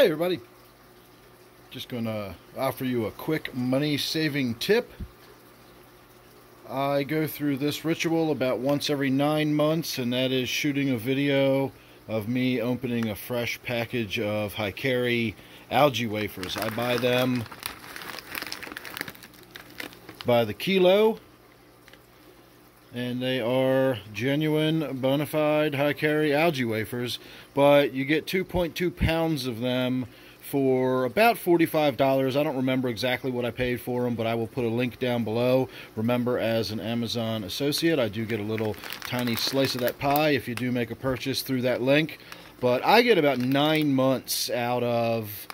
Hey everybody, just going to offer you a quick money saving tip. I go through this ritual about once every nine months and that is shooting a video of me opening a fresh package of Hikari algae wafers. I buy them by the kilo and they are genuine bona fide Hikari algae wafers but you get 2.2 pounds of them for about $45 I don't remember exactly what I paid for them but I will put a link down below. Remember as an Amazon associate I do get a little tiny slice of that pie if you do make a purchase through that link. But I get about nine months out of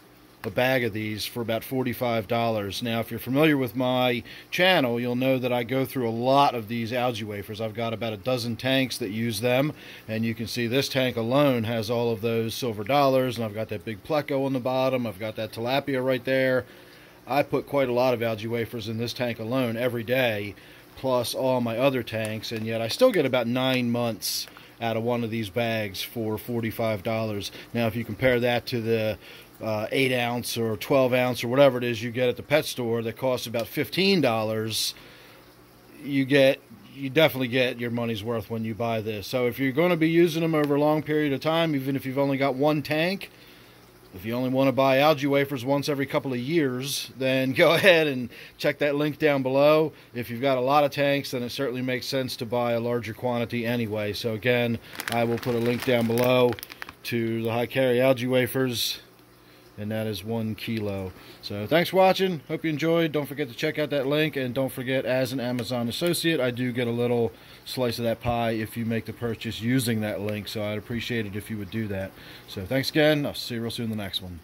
a bag of these for about $45. Now, if you're familiar with my channel, you'll know that I go through a lot of these algae wafers. I've got about a dozen tanks that use them, and you can see this tank alone has all of those silver dollars, and I've got that big pleco on the bottom. I've got that tilapia right there. I put quite a lot of algae wafers in this tank alone every day, plus all my other tanks, and yet I still get about nine months out of one of these bags for $45. Now, if you compare that to the uh, 8 ounce or 12 ounce or whatever it is you get at the pet store that costs about $15, you get you definitely get your money's worth when you buy this. So if you're going to be using them over a long period of time, even if you've only got one tank, if you only want to buy algae wafers once every couple of years, then go ahead and check that link down below. If you've got a lot of tanks, then it certainly makes sense to buy a larger quantity anyway. So again, I will put a link down below to the Hikari algae wafers and that is one kilo. So thanks for watching. Hope you enjoyed. Don't forget to check out that link, and don't forget, as an Amazon associate, I do get a little slice of that pie if you make the purchase using that link, so I'd appreciate it if you would do that. So thanks again. I'll see you real soon in the next one.